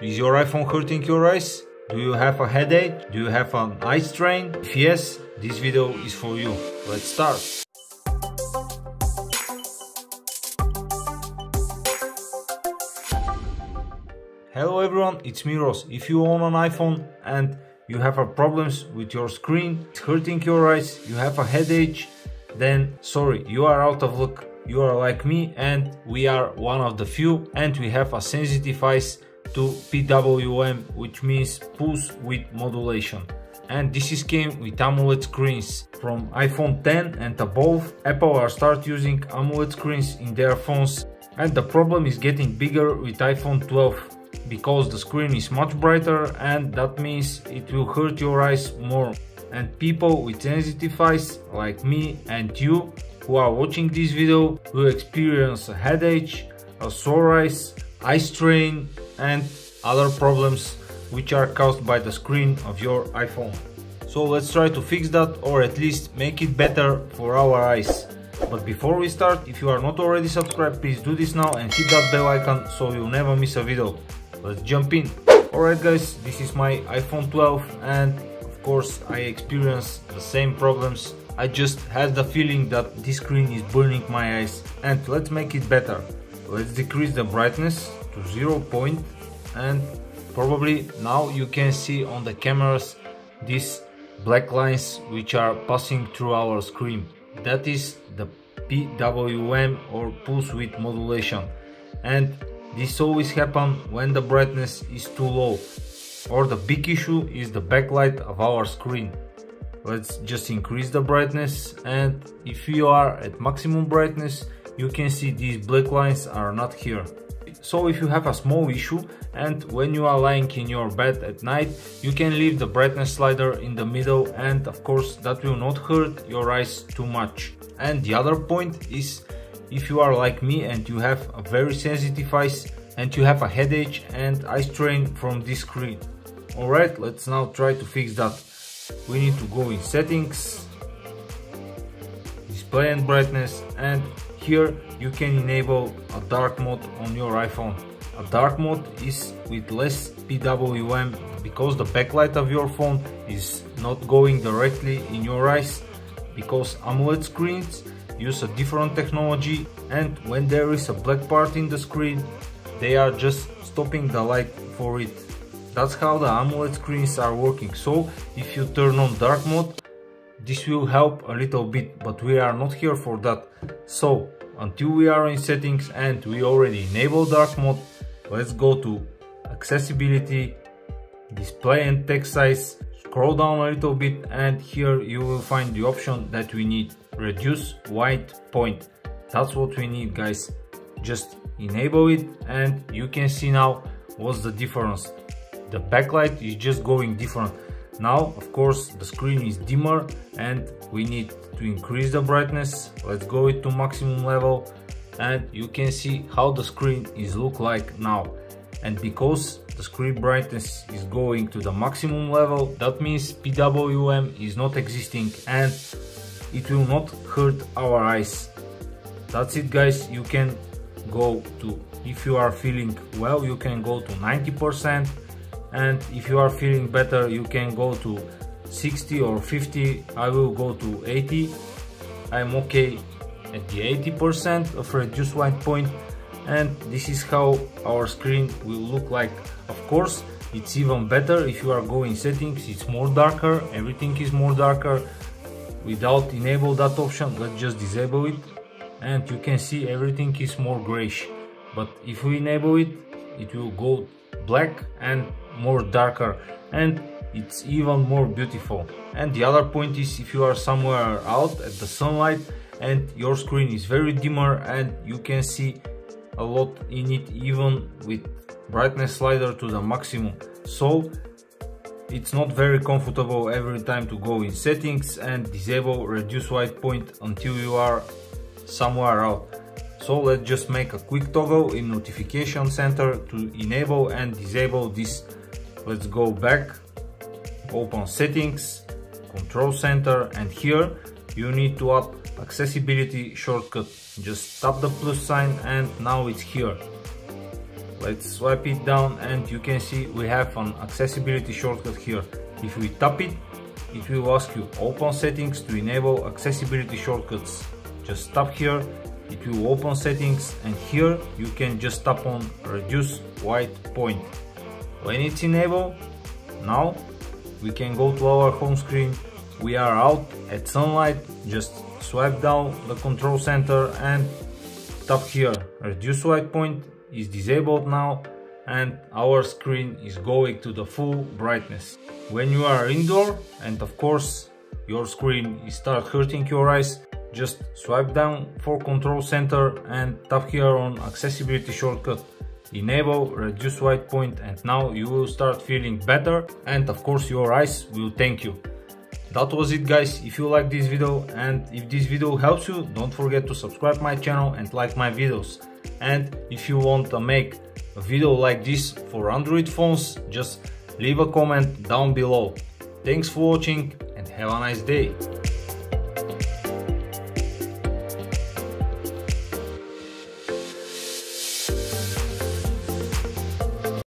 Is your iPhone hurting your eyes? Do you have a headache? Do you have an eye strain? If yes, this video is for you. Let's start. Hello everyone, it's Miros. If you own an iPhone and you have a problems with your screen, it's hurting your eyes, you have a headache, then sorry, you are out of luck. You are like me and we are one of the few and we have a sensitive eyes to PWM which means pulse width modulation and this is came with AMOLED screens. From iPhone 10 and above, Apple are start using AMOLED screens in their phones and the problem is getting bigger with iPhone 12 because the screen is much brighter and that means it will hurt your eyes more. And people with sensitive eyes like me and you who are watching this video will experience a headache, a sore eyes, eye strain and other problems which are caused by the screen of your iPhone. So let's try to fix that or at least make it better for our eyes. But before we start, if you are not already subscribed, please do this now and hit that bell icon so you'll never miss a video. Let's jump in. Alright guys, this is my iPhone 12 and of course I experience the same problems. I just had the feeling that this screen is burning my eyes and let's make it better. Let's decrease the brightness to 0 point and probably now you can see on the cameras these black lines which are passing through our screen. That is the PWM or pulse width modulation and this always happens when the brightness is too low or the big issue is the backlight of our screen. Let's just increase the brightness and if you are at maximum brightness you can see these black lines are not here. So if you have a small issue and when you are lying in your bed at night you can leave the brightness slider in the middle and of course that will not hurt your eyes too much. And the other point is if you are like me and you have a very sensitive eyes and you have a headache and eye strain from this screen. Alright, let's now try to fix that. We need to go in settings, display and brightness and here you can enable a dark mode on your iPhone. A dark mode is with less PWM because the backlight of your phone is not going directly in your eyes because AMOLED screens use a different technology and when there is a black part in the screen they are just stopping the light for it. That's how the AMOLED screens are working so if you turn on dark mode this will help a little bit but we are not here for that. So until we are in settings and we already enable dark mode let's go to accessibility display and text size scroll down a little bit and here you will find the option that we need. Reduce white point. That's what we need guys. Just enable it and you can see now what's the difference. The backlight is just going different now. Of course the screen is dimmer and we need to increase the brightness. Let's go it to maximum level and you can see how the screen is look like now. And because the screen brightness is going to the maximum level that means PWM is not existing and it will not hurt our eyes. That's it guys. You can go to if you are feeling well you can go to 90 percent and if you are feeling better you can go to 60 or 50 I will go to 80 I'm okay at the 80% of reduced white point. And this is how our screen will look like. Of course it's even better if you are going settings. It's more darker. Everything is more darker. Without enable that option let's just disable it. And you can see everything is more grayish. But if we enable it it will go black and more darker and it's even more beautiful. And the other point is if you are somewhere out at the sunlight and your screen is very dimmer and you can see a lot in it even with brightness slider to the maximum. So it's not very comfortable every time to go in settings and disable reduce white point until you are somewhere out. So let's just make a quick toggle in notification center to enable and disable this let's go back open settings control center and here you need to add accessibility shortcut. Just tap the plus sign and now it's here. Let's swipe it down and you can see we have an accessibility shortcut here. If we tap it it will ask you open settings to enable accessibility shortcuts. Just tap here it will open settings and here you can just tap on reduce white point when it's enabled now we can go to our home screen. We are out at sunlight. Just swipe down the control center and tap here. Reduce white point is disabled now and our screen is going to the full brightness. When you are indoor and of course your screen is start hurting your eyes just swipe down for control center and tap here on accessibility shortcut enable reduce white point and now you will start feeling better and of course your eyes will thank you. That was it guys. If you like this video and if this video helps you don't forget to subscribe my channel and like my videos. And if you want to make a video like this for android phones just leave a comment down below. Thanks for watching and have a nice day